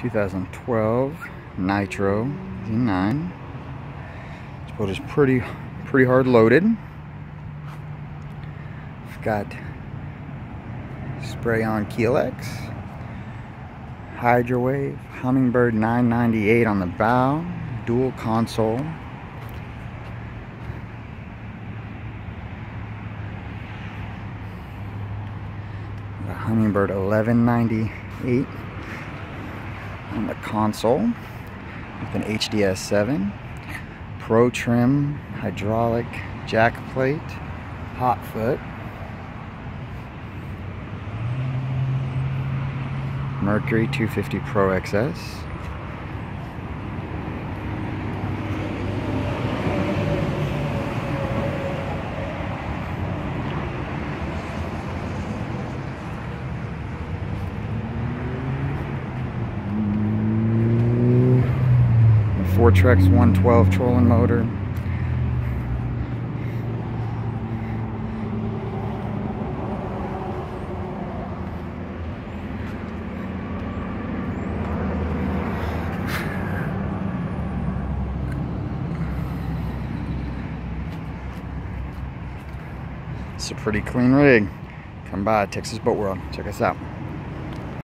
2012 Nitro Z9. This boat is pretty, pretty hard loaded. It's got spray on Kielex, Hydrowave, Humminbird 998 on the bow, dual console. The Humminbird 1198 on the console with an HDS 7. Pro trim, hydraulic jack plate, hot foot. Mercury 250 Pro XS. Fortrex 112 trolling motor. It's a pretty clean rig. Come by Texas Boat World. Check us out.